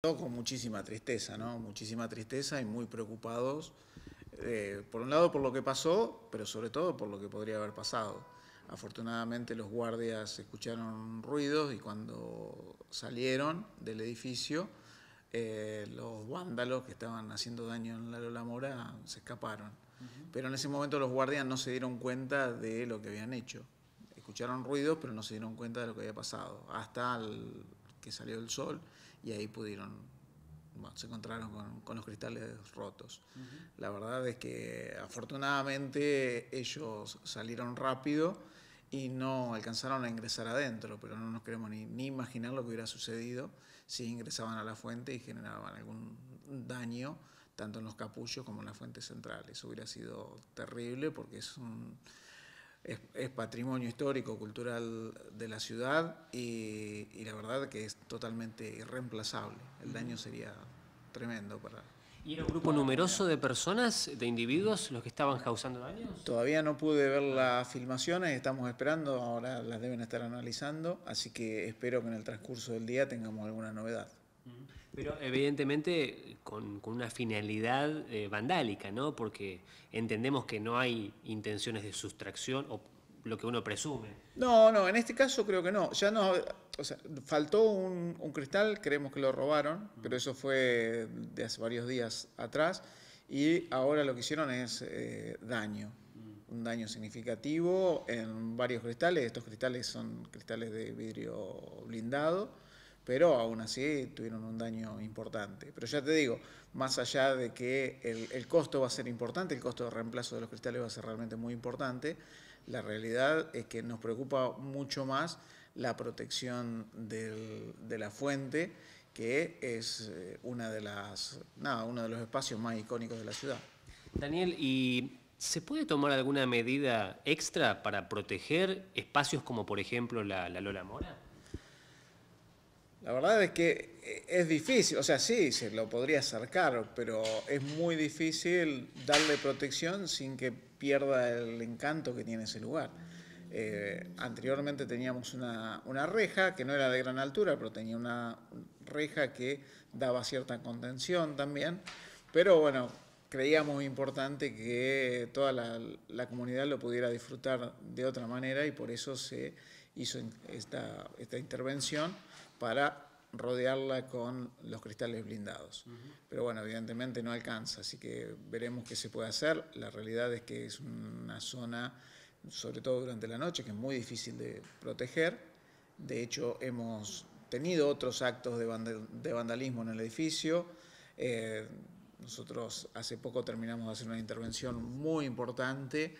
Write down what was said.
Con muchísima tristeza, ¿no? Muchísima tristeza y muy preocupados, eh, por un lado por lo que pasó, pero sobre todo por lo que podría haber pasado. Afortunadamente los guardias escucharon ruidos y cuando salieron del edificio, eh, los vándalos que estaban haciendo daño en la Lola Mora se escaparon. Pero en ese momento los guardias no se dieron cuenta de lo que habían hecho. Escucharon ruidos, pero no se dieron cuenta de lo que había pasado. Hasta que salió el sol y ahí pudieron, se encontraron con, los cristales rotos. La verdad es que afortunadamente ellos salieron rápido y no alcanzaron a ingresar adentro, pero no nos queremos ni, ni, imaginar lo que hubiera sucedido si ingresaban a la fuente y generaban algún daño, tanto en los capullos como en la fuente central. Eso hubiera sido terrible porque es un es, patrimonio histórico, cultural de la ciudad y, la verdad que es totalmente irreemplazable. El daño sería tremendo para... ¿Y era un grupo numeroso de personas, de individuos, los que estaban causando daños? Todavía no pude ver las filmaciones, estamos esperando, ahora las deben estar analizando, así que espero que en el transcurso del día tengamos alguna novedad. Pero evidentemente con, una finalidad eh, vandálica, ¿no? Porque entendemos que no hay intenciones de sustracción o lo que uno presume. No, no, en este caso creo que no. Ya no, o sea, faltó un, cristal, creemos que lo robaron, pero eso fue de hace varios días atrás. Y ahora lo que hicieron es eh, daño, un daño significativo en varios cristales. Estos cristales son cristales de vidrio blindado pero aún así tuvieron un daño importante. Pero ya te digo, más allá de que el, costo va a ser importante, el costo de reemplazo de los cristales va a ser realmente muy importante, la realidad es que nos preocupa mucho más la protección de la fuente, que es eh, una de uno de los espacios más icónicos de la ciudad. Daniel, ¿y se puede tomar alguna medida extra para proteger espacios como por ejemplo la Lola Mora? La verdad es que es difícil, o sea, sí, se lo podría acercar, pero es muy difícil darle protección sin que pierda el encanto que tiene ese lugar. Eh, anteriormente teníamos una, reja que no era de gran altura, pero tenía una reja que daba cierta contención también, pero bueno, creíamos importante que toda la, la comunidad lo pudiera disfrutar de otra manera y por eso se hizo esta, esta intervención para rodearla con los cristales blindados. Pero bueno, evidentemente no alcanza, así que veremos qué se puede hacer. La realidad es que es una zona, sobre todo durante la noche, que es muy difícil de proteger. De hecho, hemos tenido otros actos de, vandalismo en el edificio. Eh, nosotros hace poco terminamos de hacer una intervención muy importante